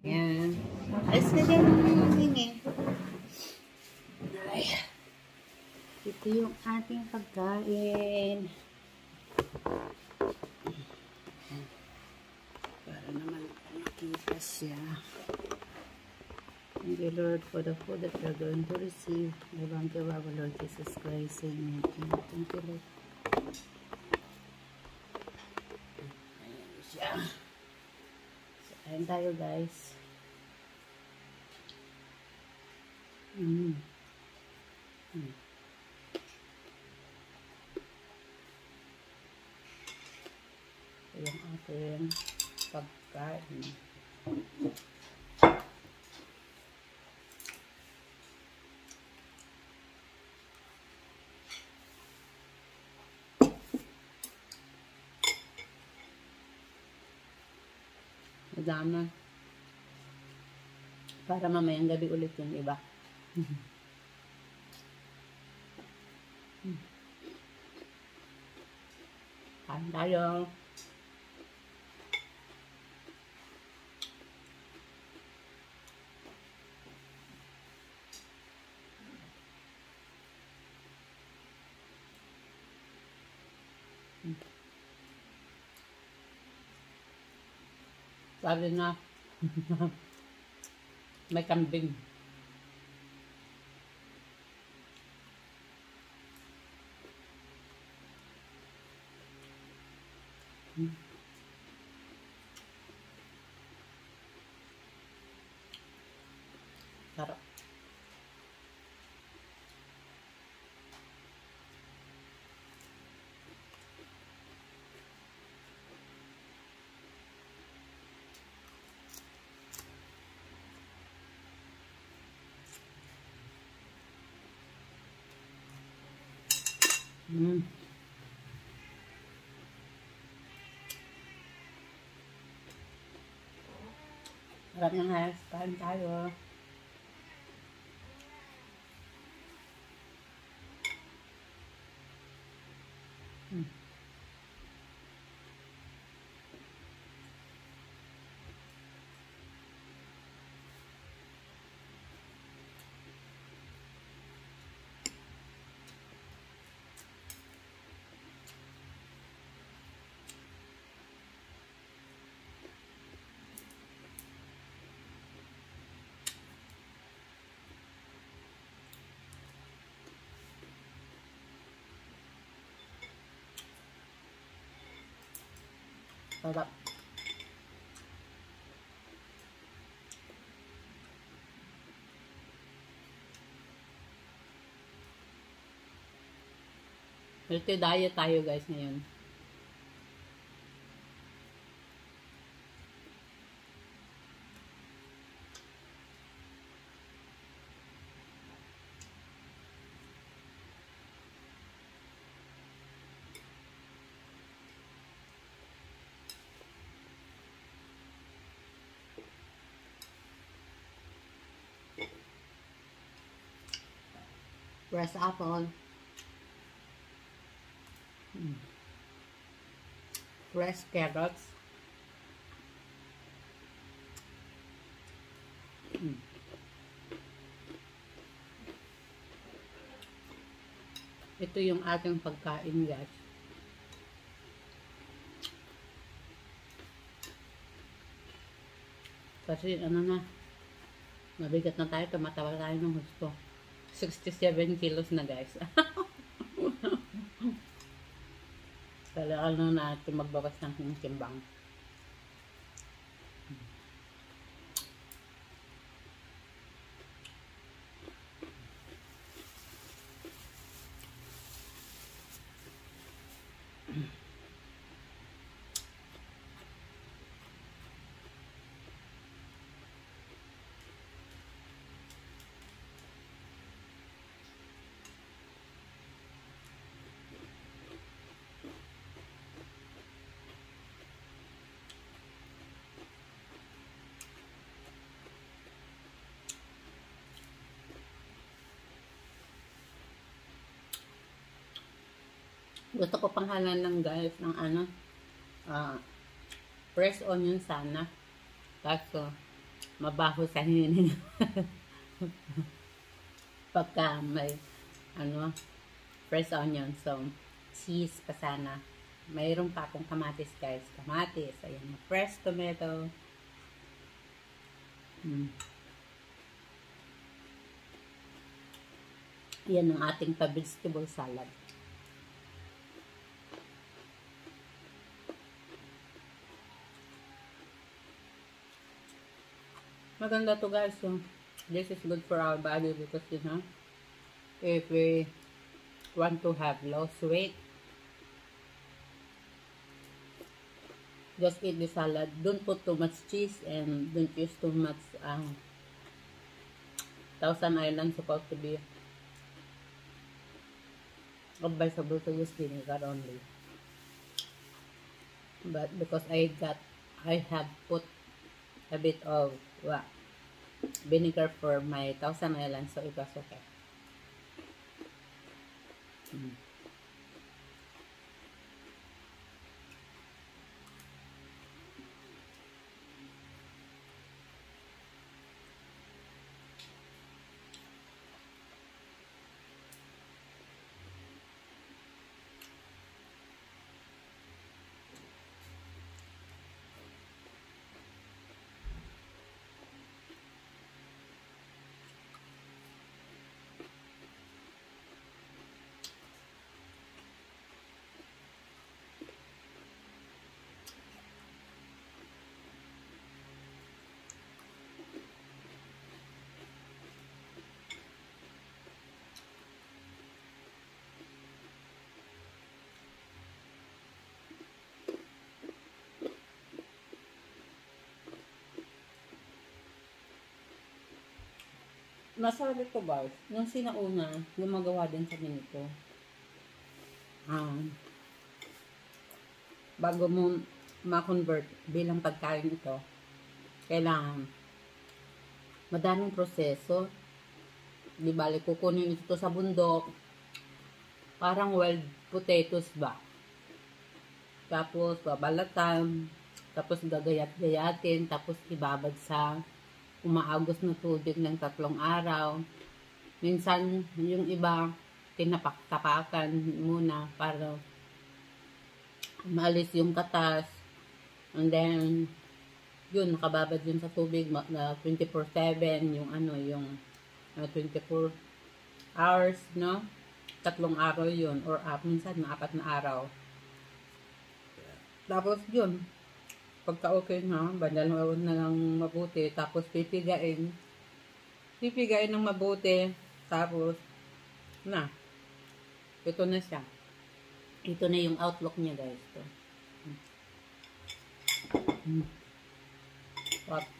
Yan. Alis ka dyan ng hingi. Ay. Ito yung ating pagkain. Para naman makita siya. Thank you, Lord, for the food that we're going to receive. Want to our Lord Jesus Christ. Amen. Thank you, Lord. Ayan siya. Ayan tayo, guys. Mm. Mm. Ito yung ating pagkain. Madama. Para mamayang gabi ulit yung iba. Kain tayo. Sabi na, may kambing. Hmm. Sarap. Mm. Sarap ng hash. Kain tayo. Mm. Sarap. Healthy diet tayo guys ngayon. Fresh apple. Fresh carrots. Mm. Ito yung ating pagkain guys. Kasi ano na, mabigat na tayo, tumatawa tayo ng gusto. 67 kilos na guys. Kailangan na natin magbawas ng timbang. Gusto ko panghalan ng guys ng ano, ah, fresh onion sana. Kaso, mabaho sa hinin. Pagka may ano, fresh onion. So, cheese pa sana. Mayroon pa akong kamatis guys. Kamatis. Ayan, fresh tomato. Hmm. Yan ang ating pa-vegetable salad. Maganda to guys. So, this is good for our body because you know, if we want to have lost weight, just eat the salad. Don't put too much cheese and don't use too much um, Thousand Island supposed to be advisable to use vinegar only. But because I got, I have put a bit of what, vinegar for my Thousand Island, so it was okay. Mm. Masarap ito guys. Nung sinauna, gumagawa din sa ganito. Um, bago mo ma-convert bilang pagkain ito, kailangan madaming proseso. Di bali, kukunin ito sa bundok. Parang wild potatoes ba? Tapos, babalatan. Tapos, gagayat-gayatin. Tapos, ibabad sa umaagos na tubig ng tatlong araw. Minsan, yung iba, tinapak-tapakan muna para maalis yung katas. And then, yun, nakababad yun sa tubig na 24-7, yung ano, yung uh, 24 hours, no? Tatlong araw yun, or uh, minsan, na apat na araw. Tapos yun, pagka okay na, bandalawin na lang mabuti, tapos pipigain. Pipigain ng mabuti, tapos, na, ito na siya. Ito na yung outlook niya, guys. Ito. Hmm. What?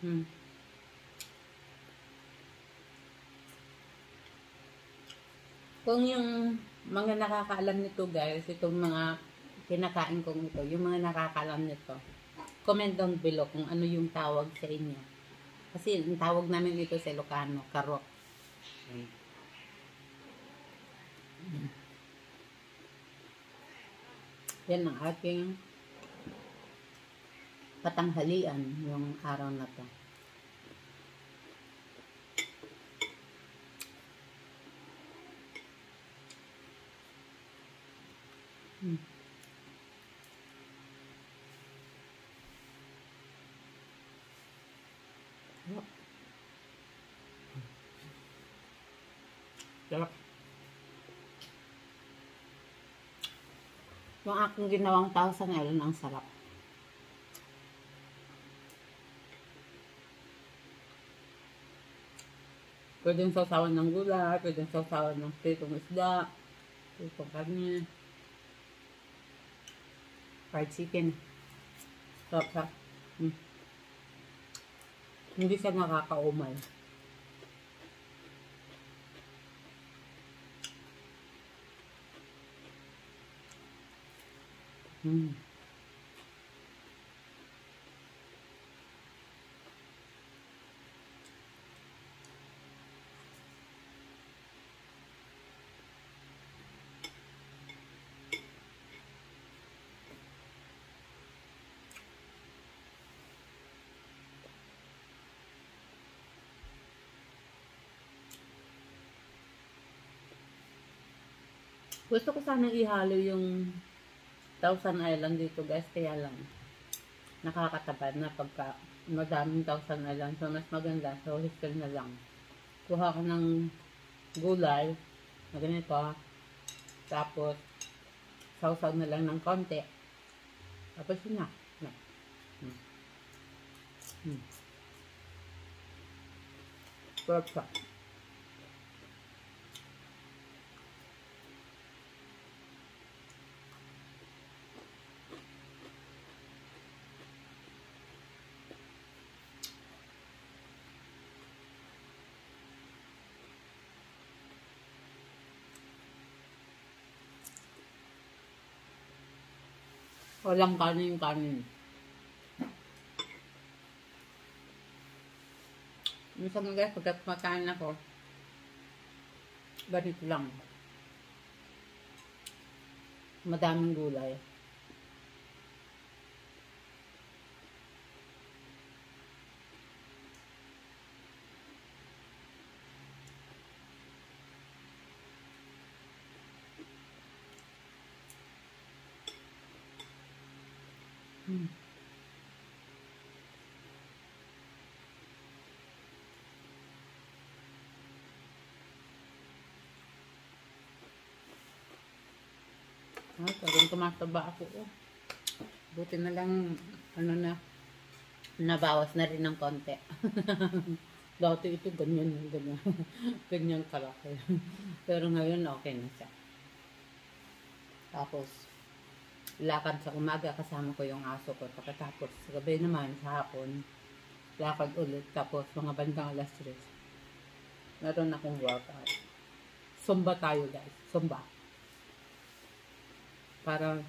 Hmm. Kung yung mga nakakaalam nito guys, itong mga kinakain kong ito, yung mga nakakaalam nito, comment down below kung ano yung tawag sa inyo. Kasi ang tawag namin dito sa Ilocano, karot. Hmm. Yan ang aking patanghalian yung araw na to. Hmm. Sarap. Yung aking ginawang tao sa ngayon, ang sarap. Pwedeng sasawan ng gulay, pwedeng sasawan ng pritong isda, pritong karne, fried chicken. Sarap sa. Hmm. Hindi siya nakakaumal. Hmm. Gusto ko sanang ihalo yung Thousand Island dito guys, kaya lang nakakatabad na pagka madaming Thousand Island. So, mas maganda. So, history na lang. Kuha ko ng gulay na ganito. Tapos, sausaw na lang ng konti. Tapos yun na. Hmm. Hmm. Perfect. Walang kanin yung kanin. Minsan nga guys, pagka kumakain ako, ganito lang. Madaming gulay. Hmm. Ah, parang tumataba ako. Oh. Buti na lang, ano na, nabawas na rin ng konti. Dati ito ganyan, ganyan, ganyan kalaki. Pero ngayon okay na siya. Tapos, lakad sa umaga kasama ko yung aso ko. Pagkatapos, gabi naman, sa hapon, lakad ulit. Tapos, mga bandang alas 3. Meron akong workout. Sumba tayo guys. Sumba. Para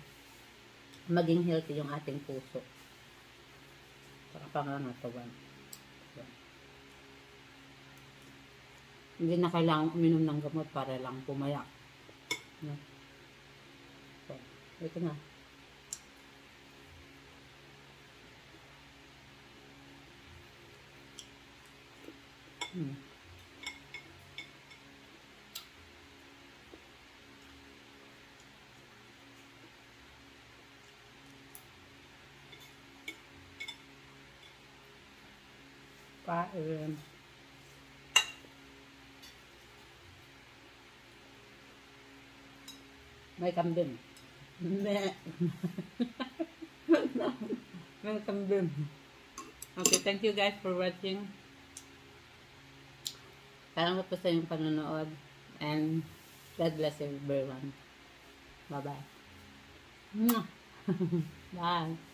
maging healthy yung ating puso. Saka pangangatawan. Hindi na kailangan uminom ng gamot para lang pumaya. No? So, ito na. Hmm. Kain. May kambing. Hindi. May kambing. Okay, thank you guys for watching. Salamat po sa inyong panonood. And God bless everyone. Bye-bye. Mwah. Bye.